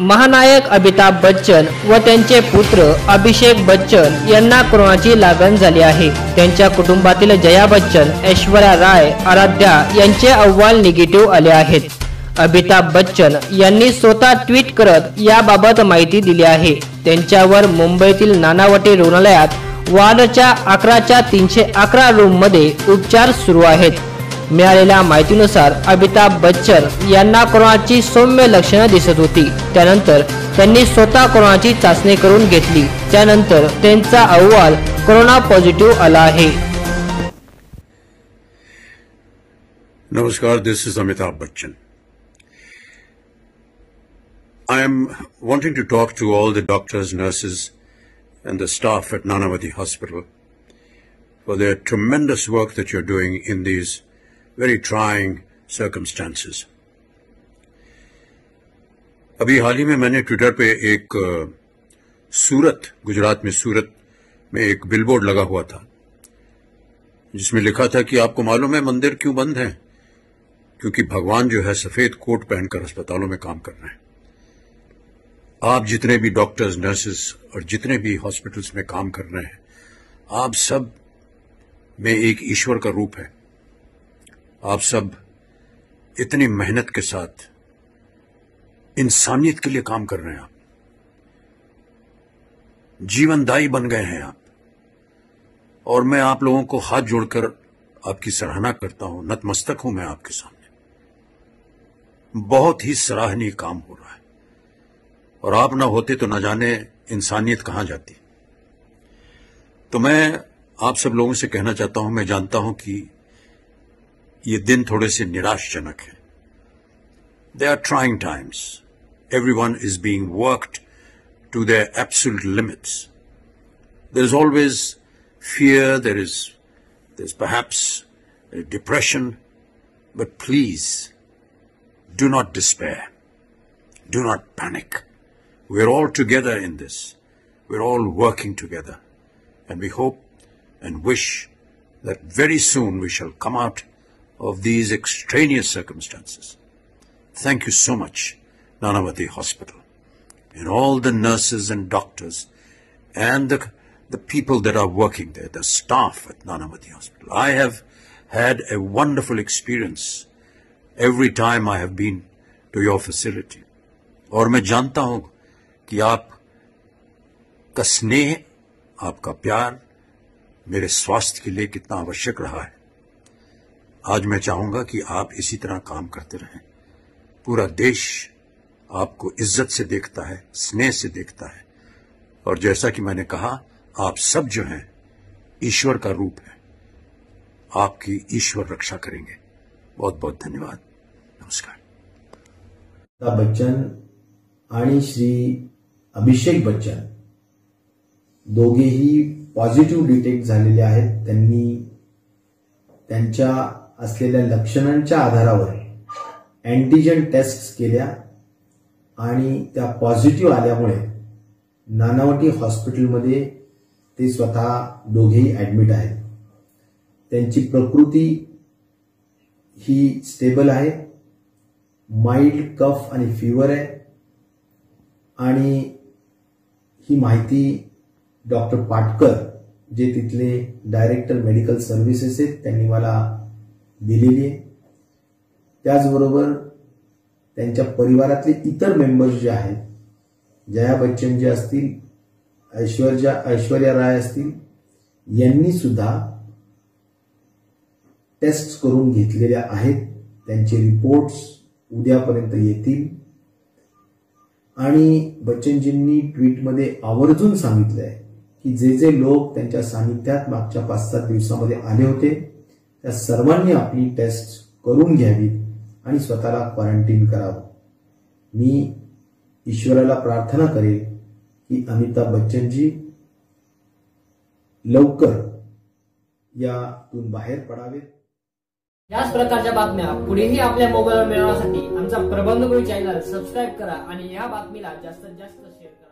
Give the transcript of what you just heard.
महानायक अमिताभ बच्चन व त्यांचे पुत्र अभिषेक बच्चन यांना कोरोनाची लागण झाली आहे. त्यांच्या कुटुंबातील जया बच्चन ऐश्वर्या राय आराध्या यांचे अहवाल निगेटिव्ह आले आहेत. अमिताभ बच्चन यांनी स्वतः ट्विट करत याबाबत माहिती दिली आहे. त्यांच्यावर मुंबईतील नानावटी रुग्णालयात वार्डच्या अकराच्या तीनशे अकरा रूममध्ये उपचार सुरू आहेत. मिळालेल्या माहितीनुसार अमिताभ बच्चन यांना कोरोनाची सौम्य लक्षणं दिसत होती. त्यानंतर त्यांनी स्वतः कोरोनाची चाचणी करून घेतली. त्यानंतर त्यांचा अहवाल कोरोना पॉझिटिव्ह आला आहे. नमस्कार this is Amitabh Bachchan. I am wanting to talk to all the doctors nurses and the staff at Nanavati hospital for the tremendous work that you are doing in this very trying circumstances. अभी हाल ही में मैंने Twitter पे एक सूरत, गुजरात में सूरत में एक billboard लगा हुआ था, जिसमें लिखा था कि आपको मालूम है मंदिर क्यों बंद है? क्योंकि भगवान जो है सफ़ेद कोट पहनकर अस्पतालों में काम कर रहे हैं। आप जितने भी डॉक्टर्स नर्सेस और जितने भी हॉस्पिटल्स में काम कर रहे हैं, आप सब में एक ईश्वर का रूप है। आप सब इतनी मेहनत के साथ इंसानियत के लिए काम कर रहे हैं आप। जीवनदायी बन गए हैं आप। और मैं आप लोगों को हाथ जोड़कर आपकी सराहना करता हूँ, नतमस्तक हूँ मैं आपके सामने। बहुत ही सराहनीय काम हो रहा है। और आप ना होते तो ना जाने इंसानियत कहाँ जाती। तो मैं आप सब लोगों से कहना चाहता हूँ, मैं जानता हूँ कि ये दिन थोड़े से निराशजनक है they are trying times everyone is being worked to their absolute limits there is always fear, there is there's perhaps a depression, but please do not despair. Do not panic. We're all together in this. We're all working together. And we hope and wish that very soon we shall come out of these extraneous circumstances. Thank you so much, Nanavati Hospital, and all the nurses and doctors and the the people that are working there, the staff at Nanavati Hospital. I have had a wonderful experience every time I have been to your facility. और मैं जानता हूं कि आप का स्नेह आपका प्यार मेरे स्वास्थ्य के लिए कितना आवश्यक रहा है आज मैं चाहूँगा कि आप इसी तरह काम करते रहें। पूरा देश आपको इज़्ज़त से देखता है, स्नेह से देखता है। और जैसा कि मैंने कहा, आप सब जो हैं, ईश्वर का रूप है। आपकी ईश्वर रक्षा करेंगे। बहुत बहुत धन्यवाद। नमस्कार। बच्चन आणि श्री अभिषेक बच्चन दोघेही पॉझिटिव्ह डिटेक्ट झालेले आहेत. त्यांनी त्यांच्या असलेल्या लक्षणांच्या आधारावर अँटीजन टेस्ट केल्या आणि त्या पॉझिटिव्ह आल्यामुळे नानावटी हॉस्पिटलमध्ये ते स्वतः दोघेही ऍडमिट आहेत. त्यांची प्रकृती ही स्टेबल आहे. माइल्ड कफ आणि फिवर आहे. आणि ही माहिती डॉक्टर पाटकर जे तिथले डायरेक्टर मेडिकल सर्व्हिसेस आहेत त्यांनी मला दिलेली आहे. त्याचबरोबर त्यांच्या परिवारातले इतर मेंबर्स जे आहेत जया बच्चन जे असतील ऐश्वर्या ऐश्वर्या राय असतील यांनी सुद्धा टेस्ट करून घेतलेल्या आहेत. त्यांचे रिपोर्ट्स उद्यापर्यंत येतील. आणि बच्चनजींनी ट्विटमध्ये आवर्जून सांगितलंय की जे जे लोक त्यांच्या सानिध्यात मागच्या पाच सात दिवसामध्ये आले होते त्या सर्वांनी आपली टेस्ट करून घ्यावीत आणि स्वतःला क्वारंटीन करावं. मी ईश्वराला प्रार्थना करेल की अमिताभ बच्चनजी लवकर यातून बाहेर पडावेत. याच प्रकारच्या बातम्या पुढेही आपल्या मोबाईलवर मिळवण्यासाठी आमचा प्रबंधगुरू चॅनल सबस्क्राईब करा आणि या बातमीला जास्तीत जास्त शेअर करा.